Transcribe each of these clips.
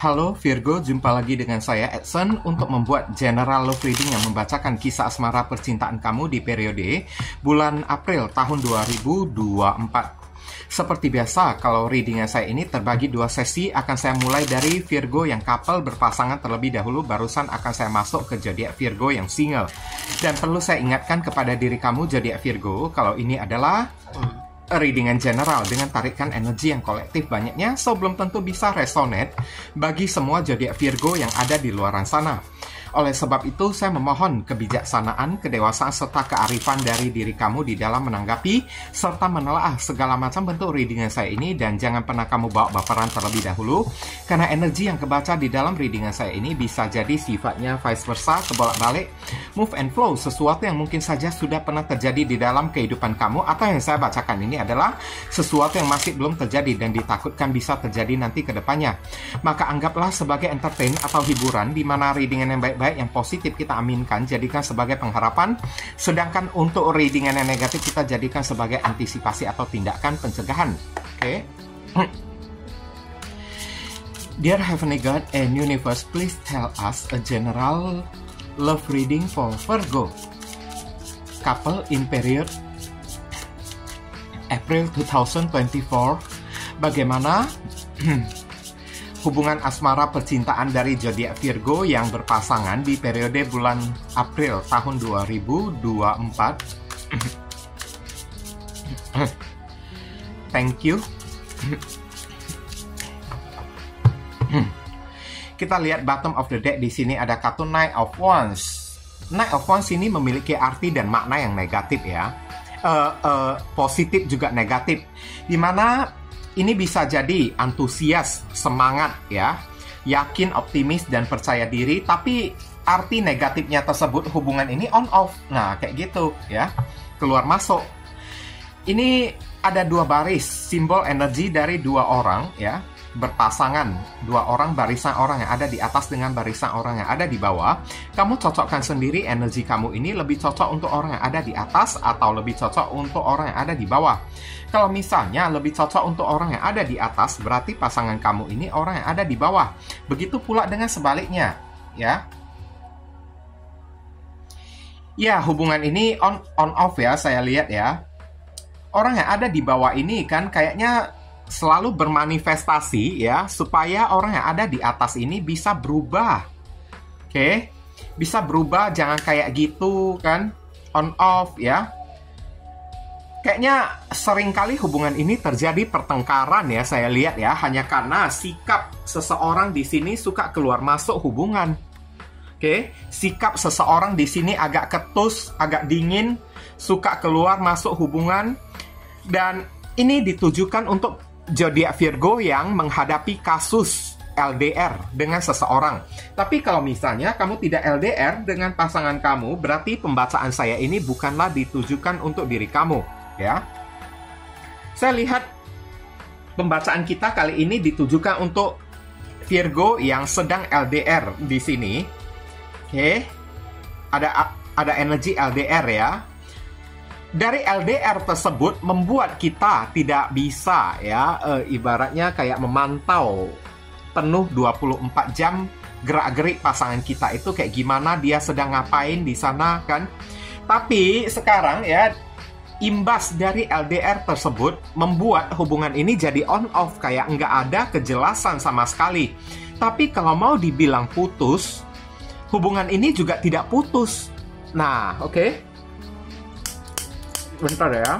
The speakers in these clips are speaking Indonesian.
Halo Virgo, jumpa lagi dengan saya Edson untuk membuat general love reading yang membacakan kisah asmara percintaan kamu di periode bulan April tahun 2024. Seperti biasa, kalau readingnya saya ini terbagi dua sesi, akan saya mulai dari Virgo yang couple berpasangan terlebih dahulu, barusan akan saya masuk ke zodiak Virgo yang single. Dan perlu saya ingatkan kepada diri kamu zodiak Virgo, kalau ini adalah readingan general dengan tarikan energi yang kolektif banyaknya so belum tentu bisa resonate bagi semua zodiak Virgo yang ada di luaran sana. Oleh sebab itu, saya memohon kebijaksanaan, kedewasaan, serta kearifan dari diri kamu di dalam menanggapi serta menelaah segala macam bentuk readingan saya ini dan jangan pernah kamu bawa baperan terlebih dahulu karena energi yang kebaca di dalam readingan saya ini bisa jadi sifatnya vice versa, kebolak-balik, move and flow, sesuatu yang mungkin saja sudah pernah terjadi di dalam kehidupan kamu atau yang saya bacakan ini adalah sesuatu yang masih belum terjadi dan ditakutkan bisa terjadi nanti ke depannya. Maka anggaplah sebagai entertain atau hiburan di mana readingan yang baik baik yang positif kita aminkan jadikan sebagai pengharapan sedangkan untuk readingan yang negatif kita jadikan sebagai antisipasi atau tindakan pencegahan oke okay? Dear Heavenly God and Universe, please tell us a general love reading for Virgo couple in period April 2024. Bagaimana hubungan asmara percintaan dari zodiak Virgo yang berpasangan di periode bulan April tahun 2024. Thank you. Kita lihat bottom of the deck di sini ada kartu Knight of Wands. Knight of Wands ini memiliki arti dan makna yang negatif ya. Uh, uh, positif juga negatif. Di mana ini bisa jadi antusias, semangat ya, yakin, optimis dan percaya diri, tapi arti negatifnya tersebut hubungan ini on off. Nah, kayak gitu ya. Keluar masuk. Ini ada dua baris simbol energi dari dua orang ya berpasangan. Dua orang barisan orang yang ada di atas dengan barisan orang yang ada di bawah. Kamu cocokkan sendiri energi kamu ini lebih cocok untuk orang yang ada di atas atau lebih cocok untuk orang yang ada di bawah. Kalau misalnya lebih cocok untuk orang yang ada di atas berarti pasangan kamu ini orang yang ada di bawah. Begitu pula dengan sebaliknya ya. Ya hubungan ini on on off ya saya lihat ya. Orang yang ada di bawah ini kan kayaknya selalu bermanifestasi ya supaya orang yang ada di atas ini bisa berubah. Oke, okay? bisa berubah jangan kayak gitu kan on off ya. Kayaknya sering kali hubungan ini terjadi pertengkaran ya saya lihat ya hanya karena sikap seseorang di sini suka keluar masuk hubungan. Oke, okay? sikap seseorang di sini agak ketus, agak dingin, suka keluar masuk hubungan dan ini ditujukan untuk zodiak Virgo yang menghadapi kasus LDR dengan seseorang. Tapi kalau misalnya kamu tidak LDR dengan pasangan kamu, berarti pembacaan saya ini bukanlah ditujukan untuk diri kamu, ya. Saya lihat pembacaan kita kali ini ditujukan untuk Virgo yang sedang LDR di sini. Oke. Ada ada energi LDR ya dari LDR tersebut membuat kita tidak bisa ya e, ibaratnya kayak memantau penuh 24 jam gerak-gerik pasangan kita itu kayak gimana dia sedang ngapain di sana kan. Tapi sekarang ya imbas dari LDR tersebut membuat hubungan ini jadi on off kayak nggak ada kejelasan sama sekali. Tapi kalau mau dibilang putus, hubungan ini juga tidak putus. Nah, oke. Okay bentar ya.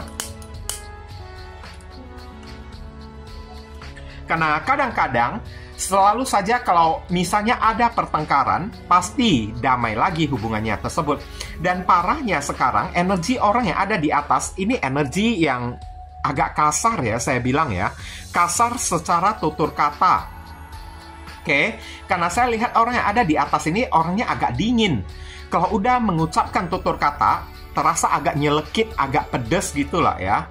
Karena kadang-kadang selalu saja kalau misalnya ada pertengkaran, pasti damai lagi hubungannya tersebut. Dan parahnya sekarang, energi orang yang ada di atas ini energi yang agak kasar ya, saya bilang ya. Kasar secara tutur kata. Oke, karena saya lihat orang yang ada di atas ini orangnya agak dingin. Kalau udah mengucapkan tutur kata, terasa agak nyelekit, agak pedes gitulah ya.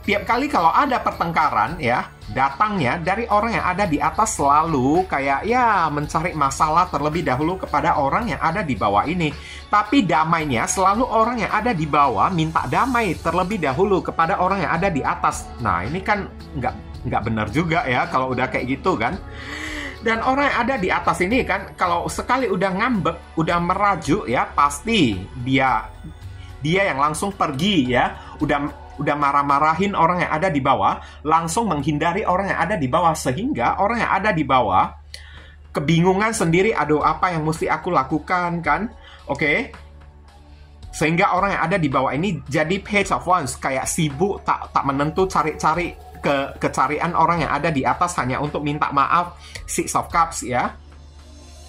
Tiap kali kalau ada pertengkaran ya, datangnya dari orang yang ada di atas selalu kayak ya mencari masalah terlebih dahulu kepada orang yang ada di bawah ini. Tapi damainya selalu orang yang ada di bawah minta damai terlebih dahulu kepada orang yang ada di atas. Nah ini kan nggak nggak benar juga ya kalau udah kayak gitu kan. Dan orang yang ada di atas ini kan kalau sekali udah ngambek, udah merajuk ya, pasti dia dia yang langsung pergi ya. Udah udah marah-marahin orang yang ada di bawah, langsung menghindari orang yang ada di bawah sehingga orang yang ada di bawah kebingungan sendiri, aduh apa yang mesti aku lakukan kan? Oke. Okay? Sehingga orang yang ada di bawah ini jadi page of wands kayak sibuk tak tak menentu cari-cari ke kecarian orang yang ada di atas hanya untuk minta maaf six of cups ya.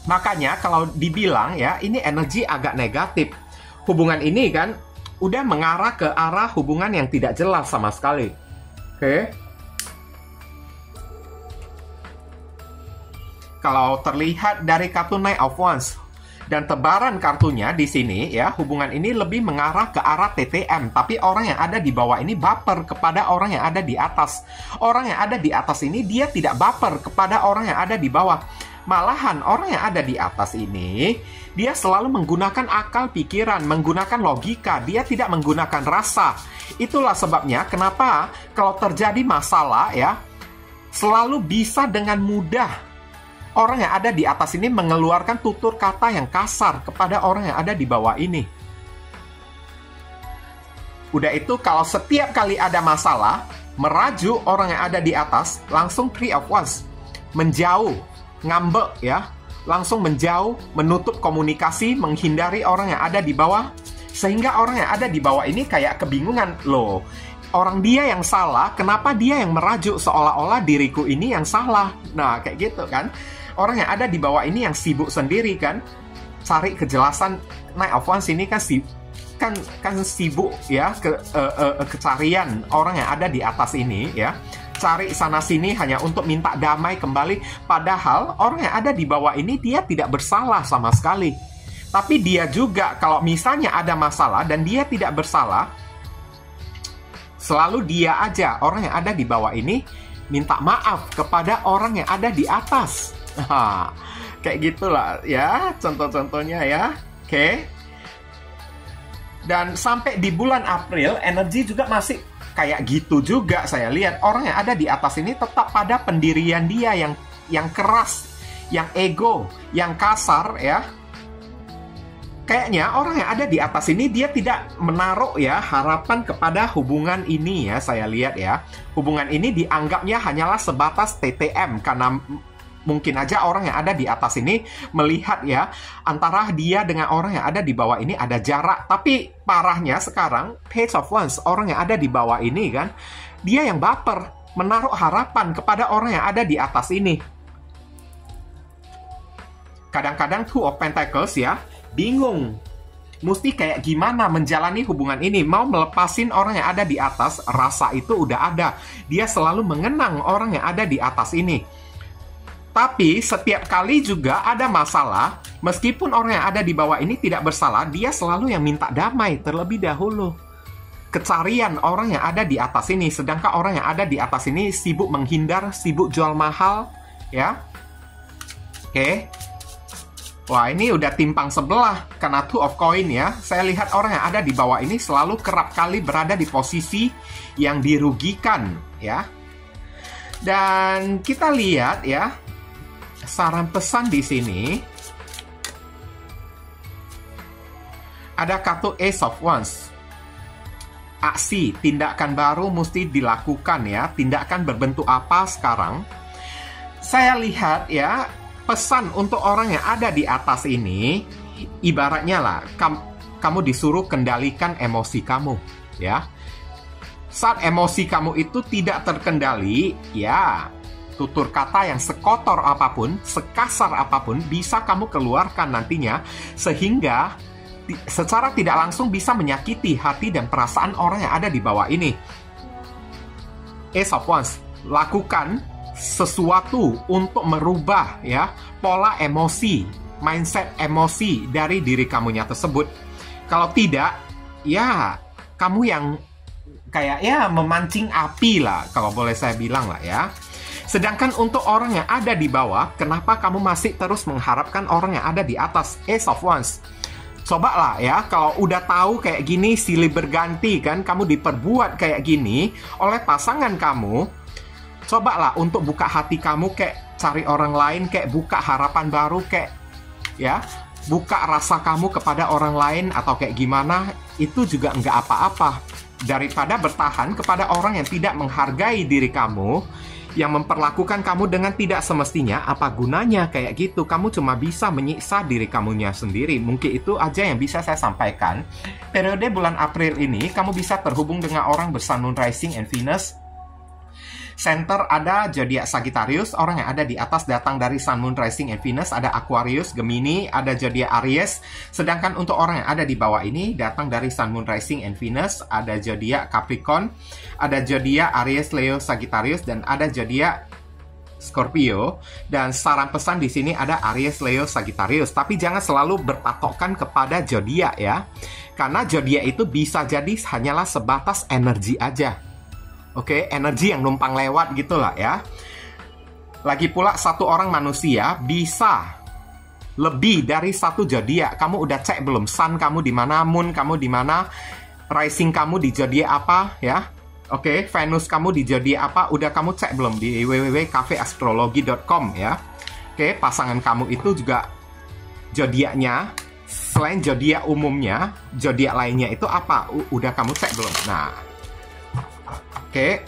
Makanya kalau dibilang ya ini energi agak negatif. Hubungan ini kan udah mengarah ke arah hubungan yang tidak jelas sama sekali. Oke. Okay? Kalau terlihat dari kartu Knight of Wands, dan tebaran kartunya di sini ya, hubungan ini lebih mengarah ke arah TTM, tapi orang yang ada di bawah ini baper kepada orang yang ada di atas. Orang yang ada di atas ini dia tidak baper kepada orang yang ada di bawah. Malahan orang yang ada di atas ini dia selalu menggunakan akal pikiran, menggunakan logika, dia tidak menggunakan rasa. Itulah sebabnya kenapa kalau terjadi masalah ya selalu bisa dengan mudah orang yang ada di atas ini mengeluarkan tutur kata yang kasar kepada orang yang ada di bawah ini. Udah itu kalau setiap kali ada masalah, merajuk orang yang ada di atas, langsung three of wands. Menjauh, ngambek ya. Langsung menjauh, menutup komunikasi, menghindari orang yang ada di bawah. Sehingga orang yang ada di bawah ini kayak kebingungan. Loh, orang dia yang salah, kenapa dia yang merajuk seolah-olah diriku ini yang salah? Nah, kayak gitu kan orang yang ada di bawah ini yang sibuk sendiri kan? Cari kejelasan of Wands ini kan si kan kan sibuk ya ke uh, uh, kecarian orang yang ada di atas ini ya. Cari sana sini hanya untuk minta damai kembali. Padahal orang yang ada di bawah ini dia tidak bersalah sama sekali. Tapi dia juga kalau misalnya ada masalah dan dia tidak bersalah selalu dia aja orang yang ada di bawah ini minta maaf kepada orang yang ada di atas Nah, kayak gitulah ya contoh-contohnya ya. Oke. Dan sampai di bulan April energi juga masih kayak gitu juga saya lihat orang yang ada di atas ini tetap pada pendirian dia yang yang keras, yang ego, yang kasar ya. Kayaknya orang yang ada di atas ini dia tidak menaruh ya harapan kepada hubungan ini ya saya lihat ya. Hubungan ini dianggapnya hanyalah sebatas TTM karena mungkin aja orang yang ada di atas ini melihat ya antara dia dengan orang yang ada di bawah ini ada jarak. Tapi parahnya sekarang page of wands orang yang ada di bawah ini kan dia yang baper menaruh harapan kepada orang yang ada di atas ini. Kadang-kadang two of pentacles ya bingung. Mesti kayak gimana menjalani hubungan ini. Mau melepasin orang yang ada di atas rasa itu udah ada. Dia selalu mengenang orang yang ada di atas ini tapi setiap kali juga ada masalah, meskipun orang yang ada di bawah ini tidak bersalah, dia selalu yang minta damai terlebih dahulu. Kecarian orang yang ada di atas ini, sedangkan orang yang ada di atas ini sibuk menghindar, sibuk jual mahal, ya. Oke. Wah, ini udah timpang sebelah karena two of coin ya. Saya lihat orang yang ada di bawah ini selalu kerap kali berada di posisi yang dirugikan, ya. Dan kita lihat ya, saran pesan di sini ada kartu Ace of Wands. Aksi, tindakan baru mesti dilakukan ya. Tindakan berbentuk apa sekarang? Saya lihat ya, pesan untuk orang yang ada di atas ini, ibaratnya lah, kam kamu disuruh kendalikan emosi kamu, ya. Saat emosi kamu itu tidak terkendali, ya tutur kata yang sekotor apa pun, sekasar apa pun bisa kamu keluarkan nantinya sehingga secara tidak langsung bisa menyakiti hati dan perasaan orang yang ada di bawah ini. Ace of Wands, lakukan sesuatu untuk merubah ya pola emosi, mindset emosi dari diri kamunya tersebut. Kalau tidak, ya kamu yang kayak ya memancing api lah kalau boleh saya bilang lah ya. Sedangkan untuk orang yang ada di bawah, kenapa kamu masih terus mengharapkan orang yang ada di atas? Ace of Wands. Coba lah ya, kalau udah tahu kayak gini silih berganti kan, kamu diperbuat kayak gini oleh pasangan kamu, Cobalah untuk buka hati kamu kayak cari orang lain, kayak buka harapan baru, kayak ya buka rasa kamu kepada orang lain atau kayak gimana itu juga nggak apa-apa daripada bertahan kepada orang yang tidak menghargai diri kamu yang memperlakukan kamu dengan tidak semestinya apa gunanya kayak gitu? Kamu cuma bisa menyiksa diri kamunya sendiri. Mungkin itu aja yang bisa saya sampaikan. Periode bulan April ini kamu bisa terhubung dengan orang bersun moon rising and Venus Center ada zodiak Sagittarius, orang yang ada di atas datang dari Sun, Moon, Rising, and Venus, ada Aquarius, Gemini, ada zodiak Aries. Sedangkan untuk orang yang ada di bawah ini datang dari Sun, Moon, Rising, and Venus, ada zodiak Capricorn, ada zodiak Aries, Leo, Sagittarius, dan ada zodiak Scorpio dan saran pesan di sini ada Aries, Leo, Sagittarius. Tapi jangan selalu berpatokan kepada zodiak ya. Karena zodiak itu bisa jadi hanyalah sebatas energi aja Oke, okay? energi yang numpang lewat gitulah ya. Lagi pula satu orang manusia bisa lebih dari satu zodiak. Kamu udah cek belum sun kamu di mana, moon kamu di mana, rising kamu di zodiak apa ya? Oke, okay, Venus kamu di zodiak apa? Udah kamu cek belum di www.cafeastrologi.com ya? Oke, okay, pasangan kamu itu juga zodiaknya selain zodiak umumnya, zodiak lainnya itu apa? Udah kamu cek belum? Nah, Oke.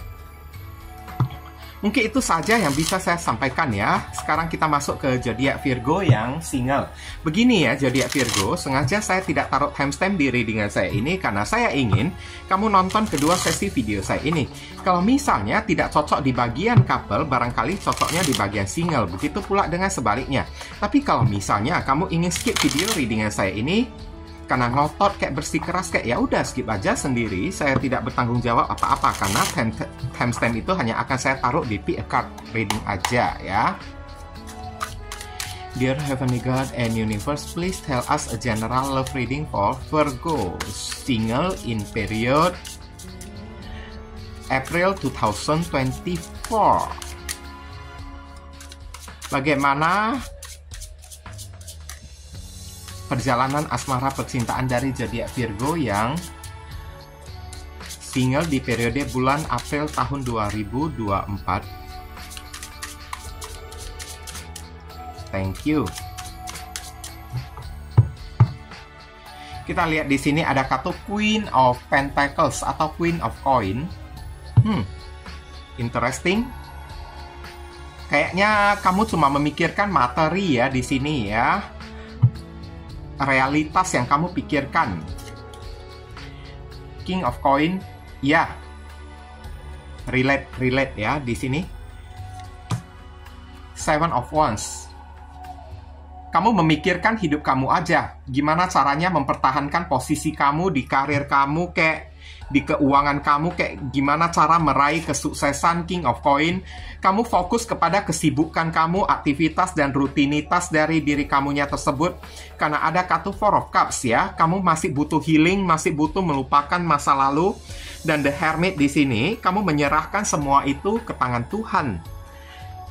Mungkin itu saja yang bisa saya sampaikan ya. Sekarang kita masuk ke zodiak Virgo yang single. Begini ya zodiak Virgo, sengaja saya tidak taruh timestamp di readingan saya ini karena saya ingin kamu nonton kedua sesi video saya ini. Kalau misalnya tidak cocok di bagian couple, barangkali cocoknya di bagian single. Begitu pula dengan sebaliknya. Tapi kalau misalnya kamu ingin skip video readingan saya ini, karena ngotot kayak bersikeras kayak ya udah skip aja sendiri saya tidak bertanggung jawab apa-apa karena timestamp itu hanya akan saya taruh di a card reading aja ya Dear Heavenly God and Universe, please tell us a general love reading for Virgo, single in period April 2024. Bagaimana perjalanan asmara percintaan dari zodiak Virgo yang single di periode bulan April tahun 2024. Thank you. Kita lihat di sini ada kartu Queen of Pentacles atau Queen of Coin. Hmm, interesting. Kayaknya kamu cuma memikirkan materi ya di sini ya realitas yang kamu pikirkan. King of Coin, ya. Relate, relate ya di sini. Seven of Wands. Kamu memikirkan hidup kamu aja. Gimana caranya mempertahankan posisi kamu di karir kamu kayak di keuangan kamu kayak gimana cara meraih kesuksesan King of Coin. Kamu fokus kepada kesibukan kamu, aktivitas dan rutinitas dari diri kamunya tersebut. Karena ada kartu Four of Cups ya, kamu masih butuh healing, masih butuh melupakan masa lalu. Dan The Hermit di sini, kamu menyerahkan semua itu ke tangan Tuhan.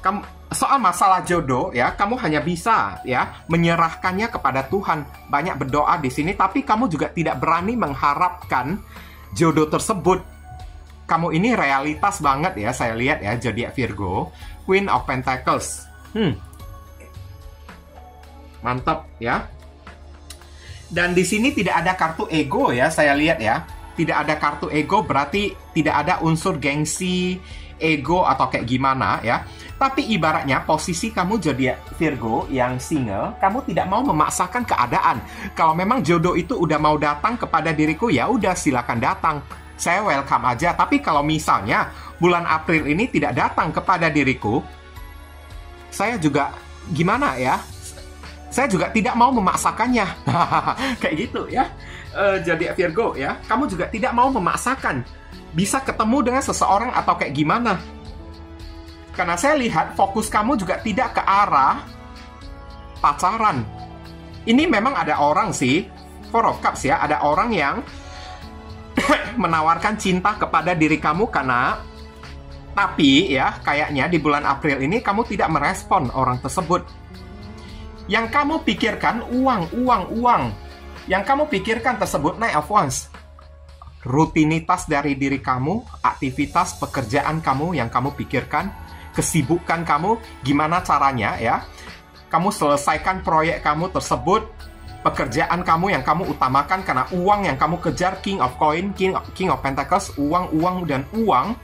Kamu, soal masalah jodoh ya, kamu hanya bisa ya menyerahkannya kepada Tuhan. Banyak berdoa di sini, tapi kamu juga tidak berani mengharapkan jodoh tersebut. Kamu ini realitas banget ya saya lihat ya zodiak Virgo Queen of Pentacles. Hmm. Mantap ya. Dan di sini tidak ada kartu ego ya saya lihat ya. Tidak ada kartu ego berarti tidak ada unsur gengsi ego atau kayak gimana ya tapi ibaratnya posisi kamu jadi Virgo yang single, kamu tidak mau memaksakan keadaan. Kalau memang jodoh itu udah mau datang kepada diriku, ya udah silakan datang. Saya welcome aja. Tapi kalau misalnya bulan April ini tidak datang kepada diriku, saya juga gimana ya? Saya juga tidak mau memaksakannya. kayak gitu ya. Uh, jadi Virgo ya, kamu juga tidak mau memaksakan bisa ketemu dengan seseorang atau kayak gimana karena saya lihat fokus kamu juga tidak ke arah pacaran. Ini memang ada orang sih, Four of Cups ya, ada orang yang menawarkan cinta kepada diri kamu karena tapi ya kayaknya di bulan April ini kamu tidak merespon orang tersebut. Yang kamu pikirkan uang, uang, uang. Yang kamu pikirkan tersebut naik of Wands. Rutinitas dari diri kamu, aktivitas pekerjaan kamu yang kamu pikirkan, kesibukan kamu, gimana caranya ya. Kamu selesaikan proyek kamu tersebut, pekerjaan kamu yang kamu utamakan karena uang yang kamu kejar, King of Coin, King of, King of Pentacles, uang, uang dan uang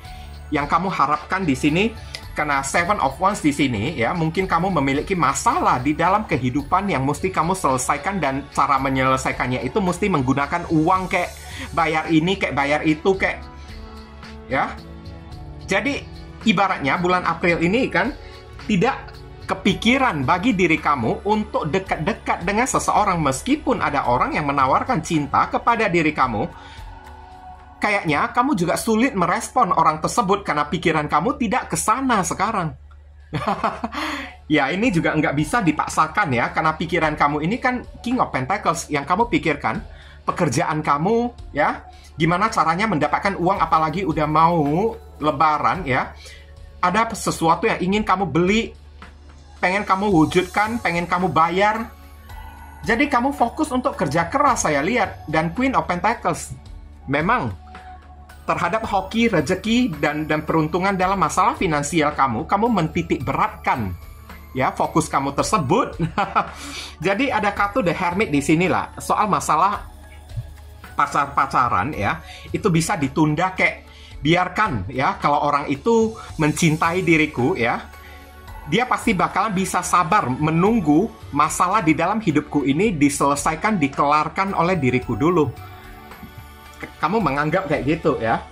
yang kamu harapkan di sini karena Seven of Wands di sini ya mungkin kamu memiliki masalah di dalam kehidupan yang mesti kamu selesaikan dan cara menyelesaikannya itu mesti menggunakan uang kayak bayar ini kayak bayar itu kayak ya. Jadi ibaratnya bulan April ini kan tidak kepikiran bagi diri kamu untuk dekat-dekat dengan seseorang meskipun ada orang yang menawarkan cinta kepada diri kamu. Kayaknya kamu juga sulit merespon orang tersebut karena pikiran kamu tidak ke sana sekarang. ya ini juga nggak bisa dipaksakan ya karena pikiran kamu ini kan King of Pentacles. Yang kamu pikirkan pekerjaan kamu ya. Gimana caranya mendapatkan uang apalagi udah mau lebaran ya. Ada sesuatu yang ingin kamu beli pengen kamu wujudkan pengen kamu bayar. Jadi kamu fokus untuk kerja keras saya lihat. Dan Queen of Pentacles memang terhadap hoki, rezeki, dan, dan peruntungan dalam masalah finansial kamu, kamu mentitik beratkan ya fokus kamu tersebut. Jadi ada kartu The Hermit di sinilah soal masalah pacar-pacaran ya itu bisa ditunda kayak biarkan ya kalau orang itu mencintai diriku ya dia pasti bakalan bisa sabar menunggu masalah di dalam hidupku ini diselesaikan dikelarkan oleh diriku dulu kamu menganggap kayak gitu ya.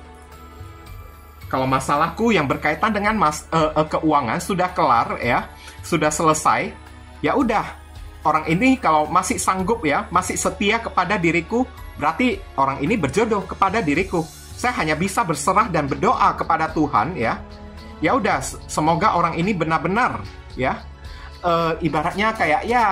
Kalau masalahku yang berkaitan dengan mas uh, uh, keuangan sudah kelar ya, sudah selesai, ya udah. Orang ini kalau masih sanggup ya, masih setia kepada diriku, berarti orang ini berjodoh kepada diriku. Saya hanya bisa berserah dan berdoa kepada Tuhan ya. Ya udah, semoga orang ini benar-benar ya. Uh, ibaratnya kayak ya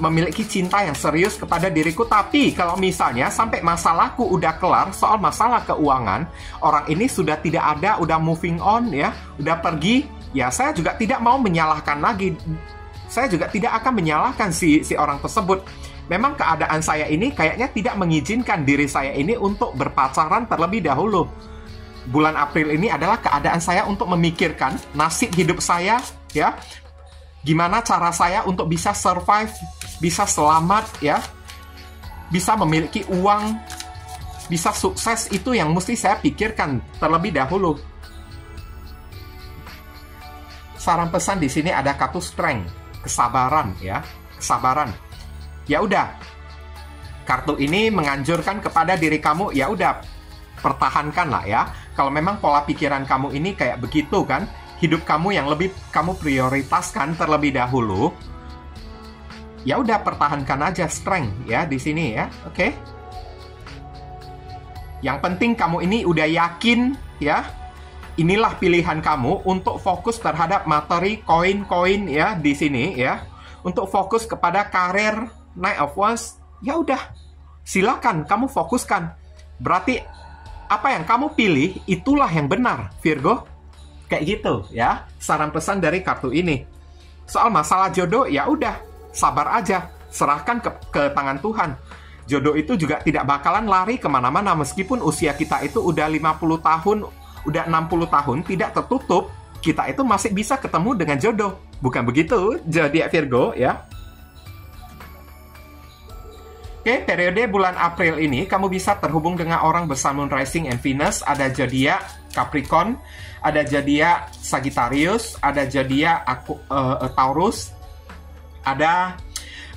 memiliki cinta yang serius kepada diriku. Tapi kalau misalnya sampai masalahku udah kelar soal masalah keuangan orang ini sudah tidak ada udah moving on ya. Udah pergi ya saya juga tidak mau menyalahkan lagi. Saya juga tidak akan menyalahkan si si orang tersebut memang keadaan saya ini kayaknya tidak mengizinkan diri saya ini untuk berpacaran terlebih dahulu bulan April ini adalah keadaan saya untuk memikirkan nasib hidup saya ya gimana cara saya untuk bisa survive, bisa selamat ya, bisa memiliki uang, bisa sukses itu yang mesti saya pikirkan terlebih dahulu. Saran pesan di sini ada kartu strength, kesabaran ya, kesabaran. Ya udah, kartu ini menganjurkan kepada diri kamu ya udah pertahankan lah ya. Kalau memang pola pikiran kamu ini kayak begitu kan, hidup kamu yang lebih kamu prioritaskan terlebih dahulu, ya udah pertahankan aja strength ya di sini ya, oke? Yang penting kamu ini udah yakin ya, inilah pilihan kamu untuk fokus terhadap materi koin-koin ya di sini ya, untuk fokus kepada karir Night of Wands, ya udah silakan kamu fokuskan. Berarti apa yang kamu pilih itulah yang benar, Virgo. Kayak gitu ya, saran pesan dari kartu ini. Soal masalah jodoh, ya udah, sabar aja, serahkan ke, ke tangan Tuhan. Jodoh itu juga tidak bakalan lari ke mana-mana meskipun usia kita itu udah 50 tahun, udah 60 tahun, tidak tertutup, kita itu masih bisa ketemu dengan jodoh. Bukan begitu, jadi Virgo ya. Oke, periode bulan April ini kamu bisa terhubung dengan orang bersama Moon Rising and Venus, ada zodiak Capricorn, ada zodiak Sagittarius, ada zodiak uh, Taurus, ada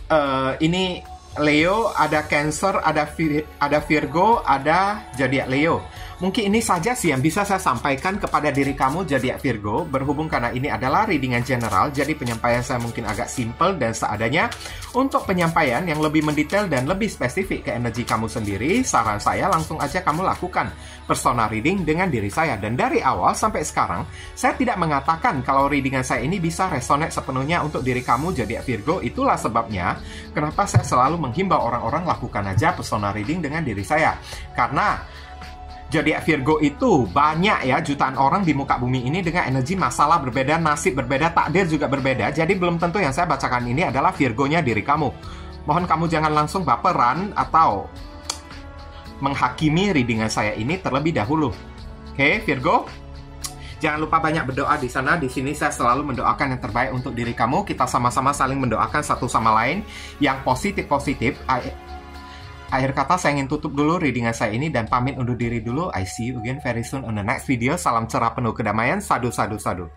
uh, ini Leo, ada Cancer, ada Vir ada Virgo, ada zodiak Leo. Mungkin ini saja sih yang bisa saya sampaikan kepada diri kamu. Jadi Virgo berhubung karena ini adalah readingan general jadi penyampaian saya mungkin agak simple dan seadanya. Untuk penyampaian yang lebih mendetail dan lebih spesifik ke energi kamu sendiri, saran saya langsung aja kamu lakukan personal reading dengan diri saya. Dan dari awal sampai sekarang saya tidak mengatakan kalau readingan saya ini bisa resonate sepenuhnya untuk diri kamu. Jadi Virgo itulah sebabnya kenapa saya selalu menghimbau orang-orang lakukan aja personal reading dengan diri saya. Karena jadi Virgo itu banyak ya jutaan orang di muka bumi ini dengan energi masalah berbeda, nasib berbeda, takdir juga berbeda. Jadi belum tentu yang saya bacakan ini adalah Virgonya diri kamu. Mohon kamu jangan langsung baperan atau menghakimi readingan saya ini terlebih dahulu. Oke, Virgo? Jangan lupa banyak berdoa di sana. Di sini saya selalu mendoakan yang terbaik untuk diri kamu. Kita sama-sama saling mendoakan satu sama lain yang positif-positif. Akhir kata saya ingin tutup dulu readingan saya ini dan pamit undur diri dulu. I see you again very soon on the next video. Salam cerah penuh kedamaian. Sadu, sadu, sadu.